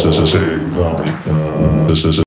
this is a. Uh, this is